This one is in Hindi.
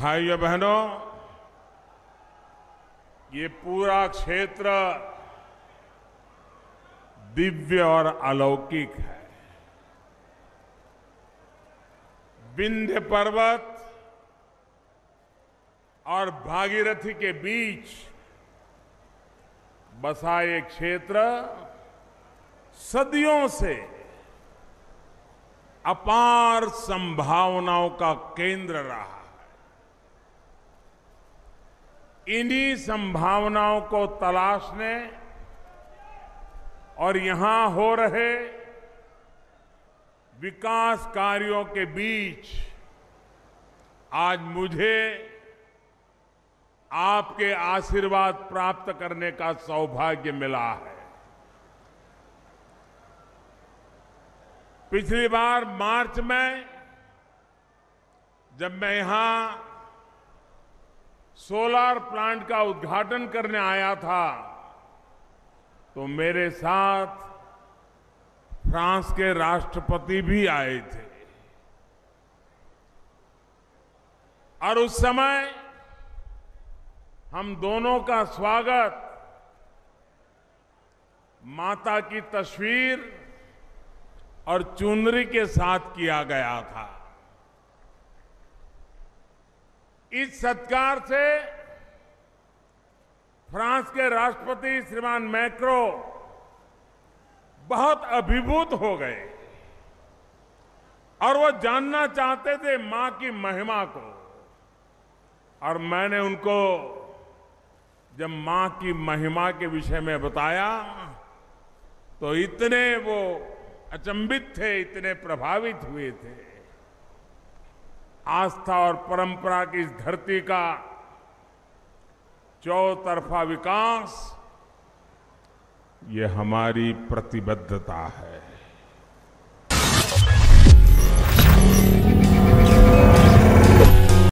भाइयों बहनों, ये पूरा क्षेत्र दिव्य और अलौकिक है। विंध्य पर्वत और भागीरथी के बीच बसा ये क्षेत्र सदियों से अपार संभावनाओं का केंद्र रहा है इन्हीं संभावनाओं को तलाशने और यहाँ हो रहे विकास कार्यों के बीच आज मुझे आपके आशीर्वाद प्राप्त करने का सौभाग्य मिला है। पिछली बार मार्च में जब मैं यहाँ सोलार प्लांट का उद्घाटन करने आया था तो मेरे साथ फ्रांस के राष्ट्रपति भी आए थे। और उस समय हम दोनों का स्वागत, माता की तस्वीर और चुनरी के साथ किया गया था। इस सत्कार से फ्रांस के राष्ट्रपति श्रीमान मैक्रो बहुत अभिभूत हो गए। और वो जानना चाहते थे माँ की महिमा को। और मैंने उनको जब माँ की महिमा के विषय में बताया तो इतने वो अचंभित थे, इतने प्रभावित हुए थे। आस्था और परंपरा की इस धरती का चौतरफा विकास ये हमारी प्रतिबद्धता है।